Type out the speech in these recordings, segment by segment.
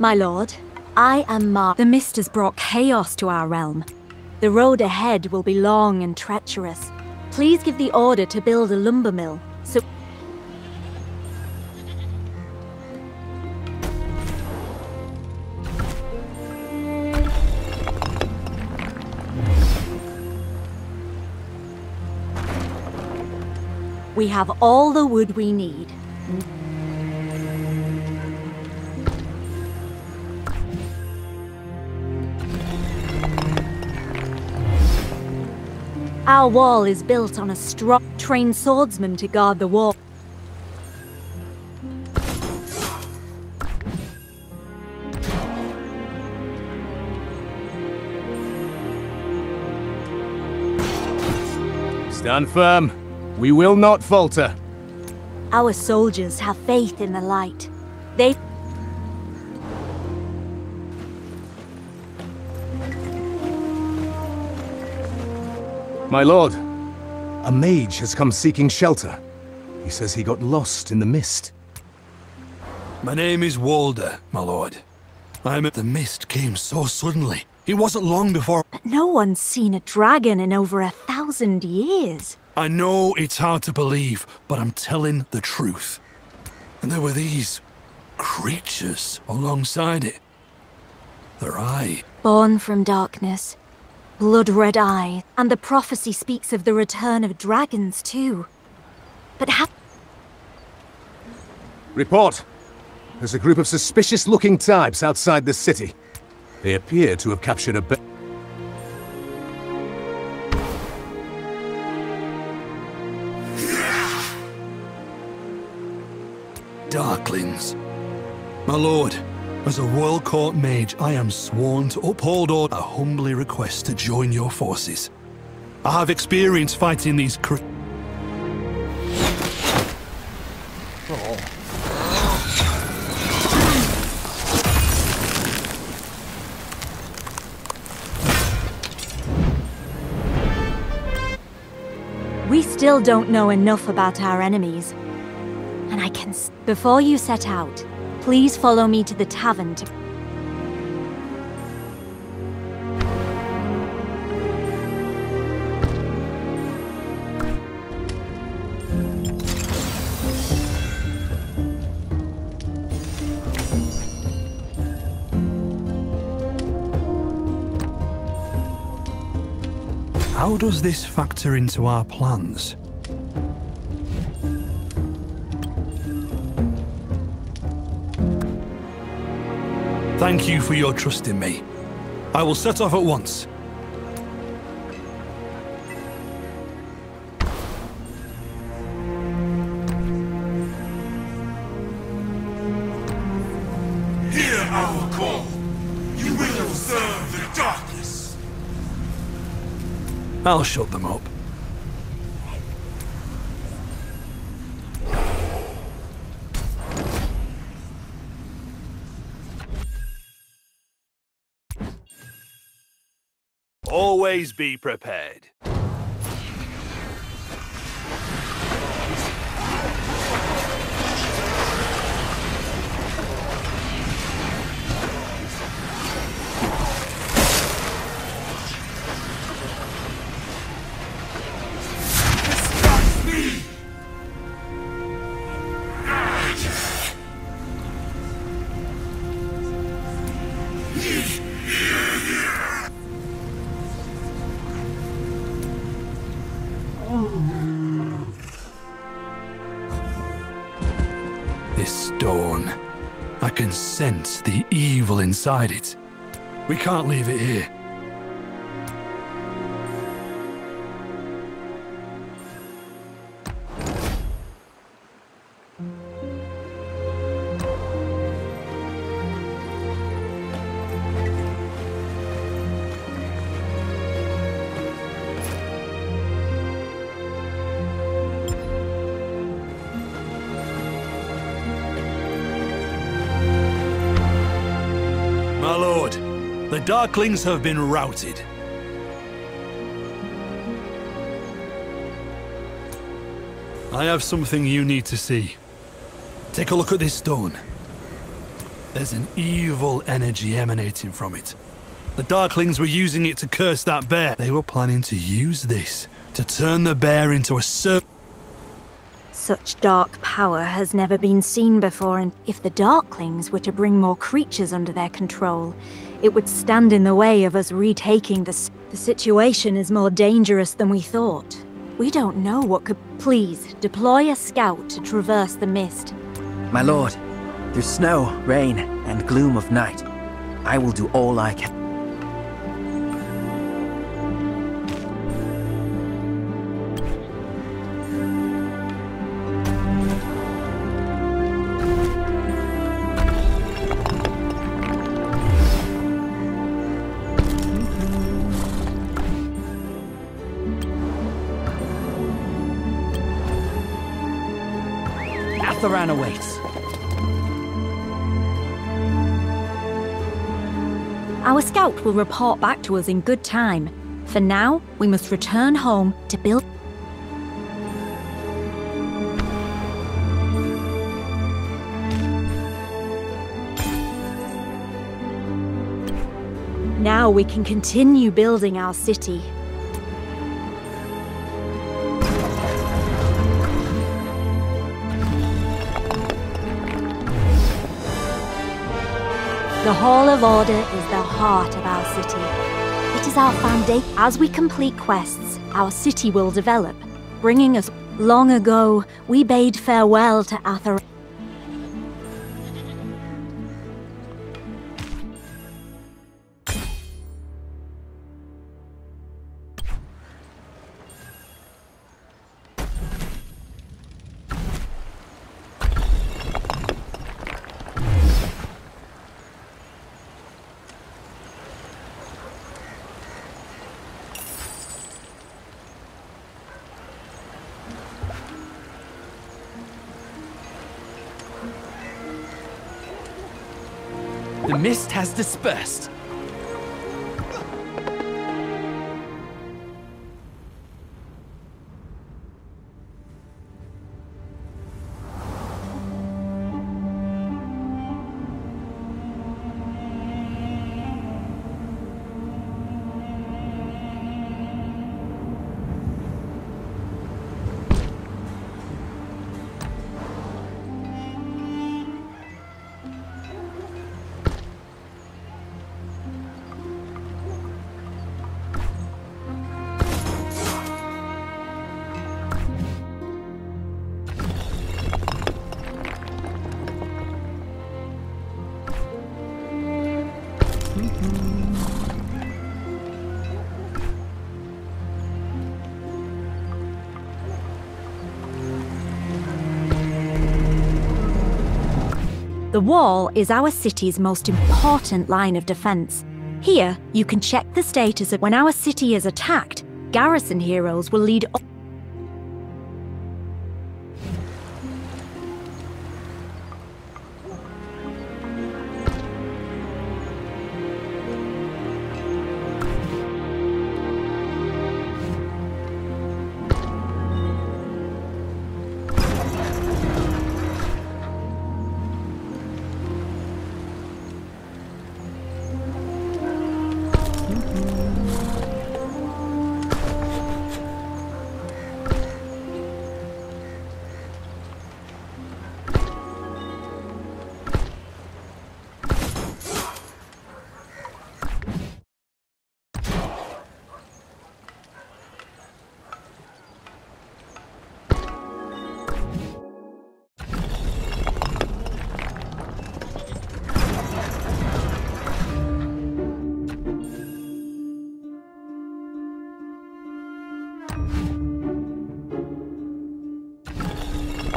My lord, I am Mar- The mist has brought chaos to our realm. The road ahead will be long and treacherous. Please give the order to build a lumber mill, so- We have all the wood we need. Our wall is built on a strong, trained swordsman to guard the wall. Stand firm. We will not falter. Our soldiers have faith in the light. They My lord, a mage has come seeking shelter. He says he got lost in the mist. My name is Waldyr, my lord. I'm at the mist came so suddenly. It wasn't long before... no one's seen a dragon in over a thousand years. I know it's hard to believe, but I'm telling the truth. And there were these... creatures alongside it. Their eye... Born from darkness, blood-red eye, and the prophecy speaks of the return of dragons too. But how... Report. There's a group of suspicious-looking types outside the city. They appear to have captured a... Darklings. My lord, as a royal court mage, I am sworn to uphold order. I humbly request to join your forces. I have experience fighting these cr- We still don't know enough about our enemies. And I can... Before you set out, please follow me to the tavern to... How does this factor into our plans? Thank you for your trust in me. I will set off at once. Hear our call. You will observe the darkness. I'll shut them up. Always be prepared. I can sense the evil inside it. We can't leave it here. Darklings have been routed. I have something you need to see. Take a look at this stone. There's an evil energy emanating from it. The Darklings were using it to curse that bear. They were planning to use this to turn the bear into a serpent. Such dark power has never been seen before, and if the Darklings were to bring more creatures under their control, it would stand in the way of us retaking the... The situation is more dangerous than we thought. We don't know what could... Please, deploy a scout to traverse the mist. My lord, through snow, rain, and gloom of night, I will do all I can. Atheran awaits. Our scout will report back to us in good time. For now, we must return home to build... Now we can continue building our city. The Hall of Order is the heart of our city. It is our foundation. As we complete quests, our city will develop, bringing us. Long ago, we bade farewell to Athar. The mist has dispersed. The wall is our city's most important line of defense. Here, you can check the status of when our city is attacked. Garrison heroes will lead.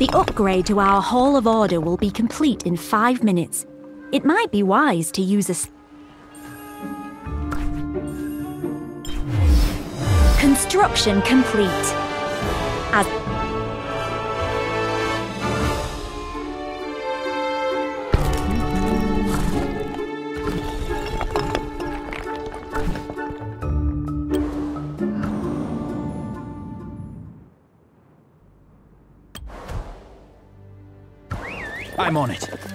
The upgrade to our Hall of Order will be complete in five minutes. It might be wise to use a... Construction complete. As I'm on it.